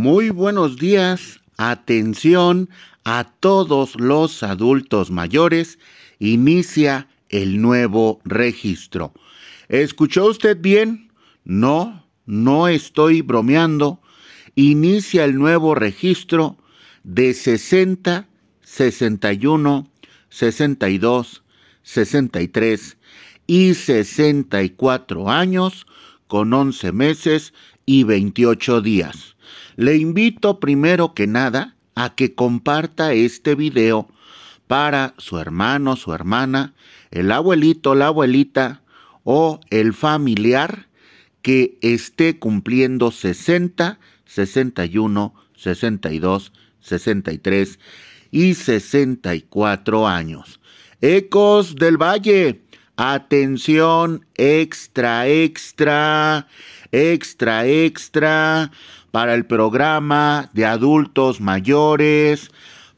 Muy buenos días, atención a todos los adultos mayores, inicia el nuevo registro. ¿Escuchó usted bien? No, no estoy bromeando. Inicia el nuevo registro de 60, 61, 62, 63 y 64 años con 11 meses y 28 días. Le invito primero que nada a que comparta este video para su hermano, su hermana, el abuelito, la abuelita o el familiar que esté cumpliendo 60, 61, 62, 63 y 64 años. Ecos del Valle, atención extra, extra, extra, extra para el programa de adultos mayores,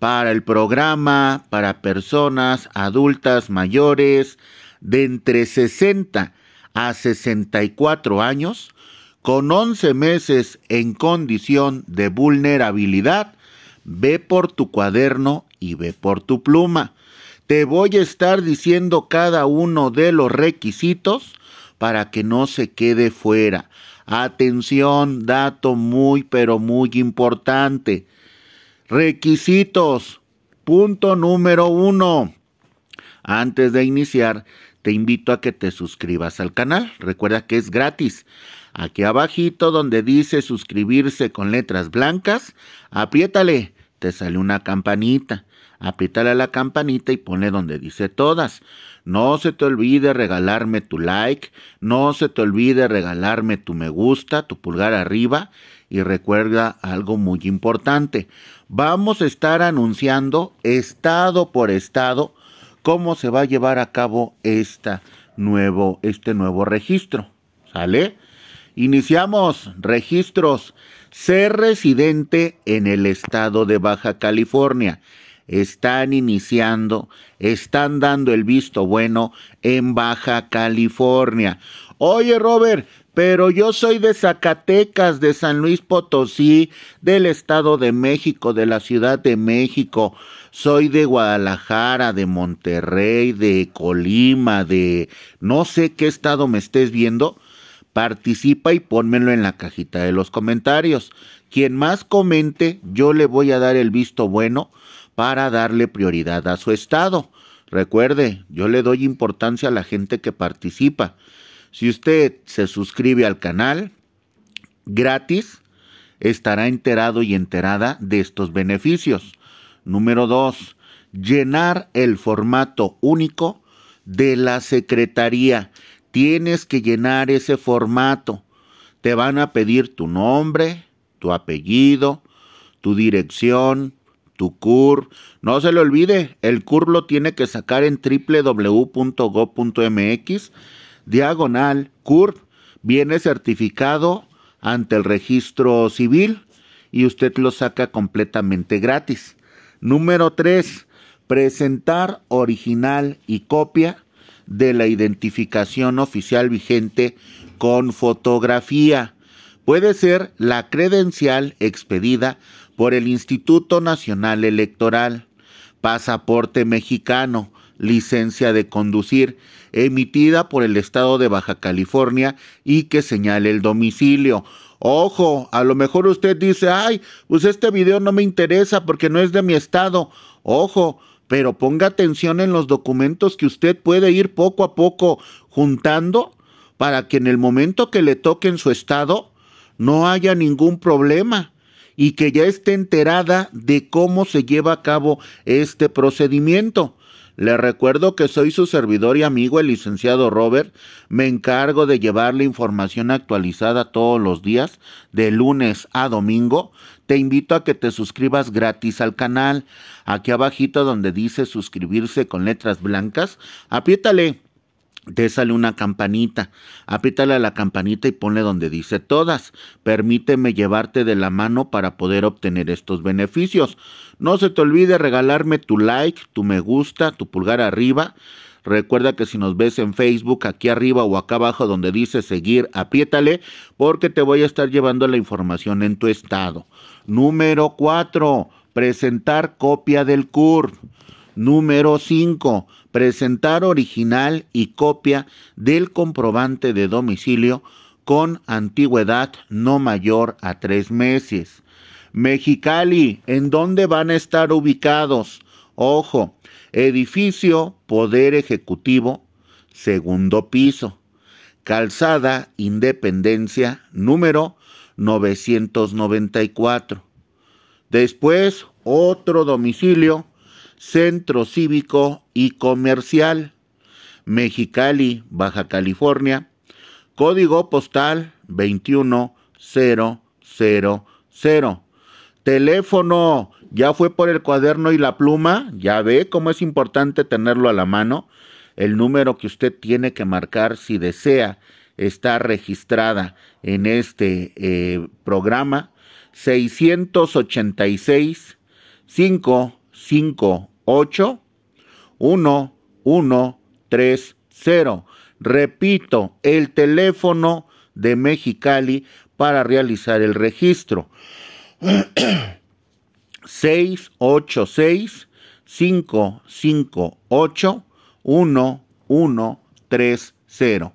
para el programa para personas adultas mayores de entre 60 a 64 años, con 11 meses en condición de vulnerabilidad, ve por tu cuaderno y ve por tu pluma. Te voy a estar diciendo cada uno de los requisitos para que no se quede fuera. Atención, dato muy pero muy importante. Requisitos. Punto número uno. Antes de iniciar, te invito a que te suscribas al canal. Recuerda que es gratis. Aquí abajito donde dice suscribirse con letras blancas, apriétale, te sale una campanita. Apriétale a la campanita y ponle donde dice todas. No se te olvide regalarme tu like, no se te olvide regalarme tu me gusta, tu pulgar arriba y recuerda algo muy importante. Vamos a estar anunciando estado por estado cómo se va a llevar a cabo esta nuevo, este nuevo registro. ¿Sale? Iniciamos registros. Ser residente en el estado de Baja California están iniciando, están dando el visto bueno en Baja California. Oye, Robert, pero yo soy de Zacatecas, de San Luis Potosí, del Estado de México, de la Ciudad de México. Soy de Guadalajara, de Monterrey, de Colima, de no sé qué estado me estés viendo. Participa y pónmelo en la cajita de los comentarios. Quien más comente, yo le voy a dar el visto bueno para darle prioridad a su estado. Recuerde, yo le doy importancia a la gente que participa. Si usted se suscribe al canal gratis, estará enterado y enterada de estos beneficios. Número dos, llenar el formato único de la secretaría. Tienes que llenar ese formato. Te van a pedir tu nombre, tu apellido, tu dirección, tu CUR. No se le olvide, el CUR lo tiene que sacar en www.go.mx, diagonal CUR. Viene certificado ante el registro civil y usted lo saca completamente gratis. Número 3. Presentar original y copia de la identificación oficial vigente con fotografía. Puede ser la credencial expedida por el Instituto Nacional Electoral, pasaporte mexicano, licencia de conducir, emitida por el Estado de Baja California y que señale el domicilio. Ojo, a lo mejor usted dice, ay, pues este video no me interesa porque no es de mi estado. Ojo, pero ponga atención en los documentos que usted puede ir poco a poco juntando para que en el momento que le toque en su estado no haya ningún problema y que ya esté enterada de cómo se lleva a cabo este procedimiento. Le recuerdo que soy su servidor y amigo, el licenciado Robert. Me encargo de llevarle información actualizada todos los días, de lunes a domingo. Te invito a que te suscribas gratis al canal. Aquí abajito donde dice suscribirse con letras blancas, apriétale te sale una campanita. Apriétale a la campanita y ponle donde dice todas. Permíteme llevarte de la mano para poder obtener estos beneficios. No se te olvide regalarme tu like, tu me gusta, tu pulgar arriba. Recuerda que si nos ves en Facebook, aquí arriba o acá abajo donde dice seguir, apriétale porque te voy a estar llevando la información en tu estado. Número 4. Presentar copia del CUR. Número 5. Presentar original y copia del comprobante de domicilio con antigüedad no mayor a tres meses. Mexicali, ¿en dónde van a estar ubicados? Ojo, edificio Poder Ejecutivo, segundo piso. Calzada Independencia, número 994. Después, otro domicilio, Centro Cívico y Comercial, Mexicali, Baja California, código postal 21000. Teléfono, ya fue por el cuaderno y la pluma, ya ve cómo es importante tenerlo a la mano. El número que usted tiene que marcar si desea estar registrada en este eh, programa 686 558 1130. Repito, el teléfono de Mexicali para realizar el registro. 686 558 1130.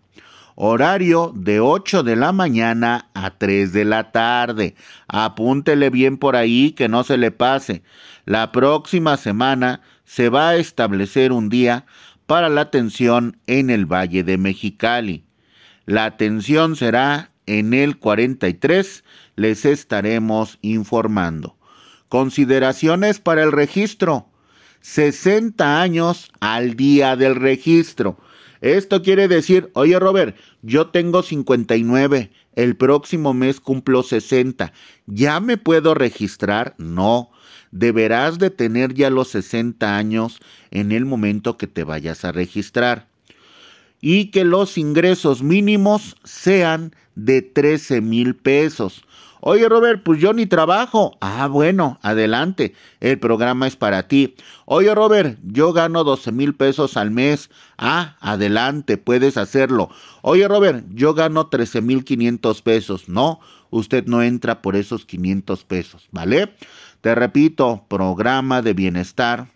Horario de 8 de la mañana a 3 de la tarde. Apúntele bien por ahí que no se le pase. La próxima semana se va a establecer un día para la atención en el Valle de Mexicali. La atención será en el 43, les estaremos informando. Consideraciones para el registro. 60 años al día del registro. Esto quiere decir, oye Robert, yo tengo 59, el próximo mes cumplo 60, ¿ya me puedo registrar? No, deberás de tener ya los 60 años en el momento que te vayas a registrar. Y que los ingresos mínimos sean de 13 mil pesos. Oye, Robert, pues yo ni trabajo. Ah, bueno, adelante. El programa es para ti. Oye, Robert, yo gano 12 mil pesos al mes. Ah, adelante, puedes hacerlo. Oye, Robert, yo gano 13 mil 500 pesos. No, usted no entra por esos 500 pesos, ¿vale? Te repito, programa de bienestar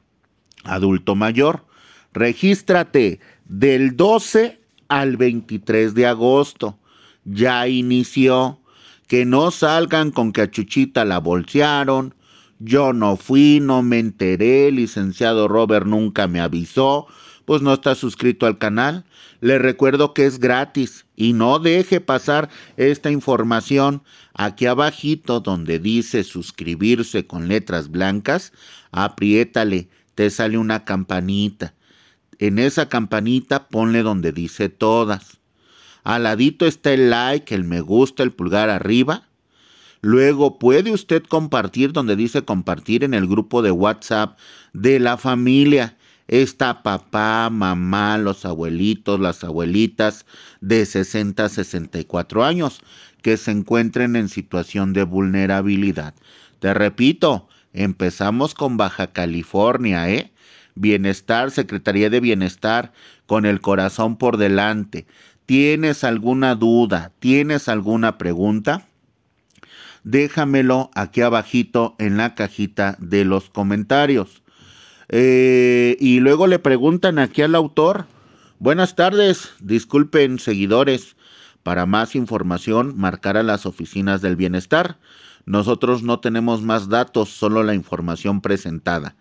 adulto mayor. Regístrate del 12 al 23 de agosto. Ya inició que no salgan con que a Chuchita la bolsearon. Yo no fui, no me enteré, licenciado Robert nunca me avisó, pues no está suscrito al canal. Le recuerdo que es gratis y no deje pasar esta información aquí abajito donde dice suscribirse con letras blancas, apriétale, te sale una campanita. En esa campanita ponle donde dice todas. Al ladito está el like, el me gusta, el pulgar arriba. Luego puede usted compartir donde dice compartir en el grupo de WhatsApp de la familia. Está papá, mamá, los abuelitos, las abuelitas de 60 a 64 años que se encuentren en situación de vulnerabilidad. Te repito, empezamos con Baja California, ¿eh? Bienestar, Secretaría de Bienestar, con el corazón por delante. ¿Tienes alguna duda? ¿Tienes alguna pregunta? Déjamelo aquí abajito en la cajita de los comentarios. Eh, y luego le preguntan aquí al autor. Buenas tardes, disculpen seguidores. Para más información, marcar a las oficinas del bienestar. Nosotros no tenemos más datos, solo la información presentada.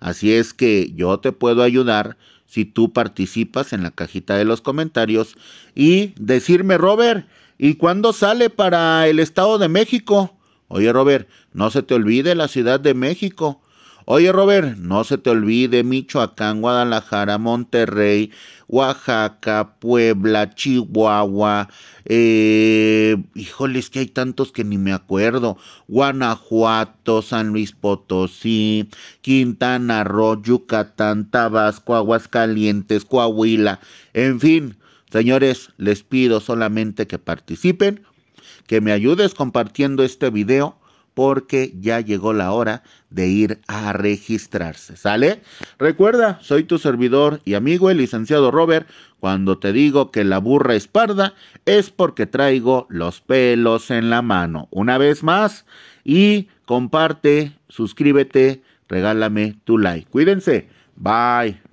Así es que yo te puedo ayudar si tú participas en la cajita de los comentarios y decirme, Robert, ¿y cuándo sale para el Estado de México? Oye, Robert, no se te olvide la Ciudad de México. Oye, Robert, no se te olvide Michoacán, Guadalajara, Monterrey, Oaxaca, Puebla, Chihuahua, eh, híjoles que hay tantos que ni me acuerdo, Guanajuato, San Luis Potosí, Quintana Roo, Yucatán, Tabasco, Aguascalientes, Coahuila, en fin, señores, les pido solamente que participen, que me ayudes compartiendo este video, porque ya llegó la hora de ir a registrarse. ¿Sale? Recuerda, soy tu servidor y amigo el licenciado Robert. Cuando te digo que la burra es parda, es porque traigo los pelos en la mano. Una vez más, y comparte, suscríbete, regálame tu like. Cuídense. Bye.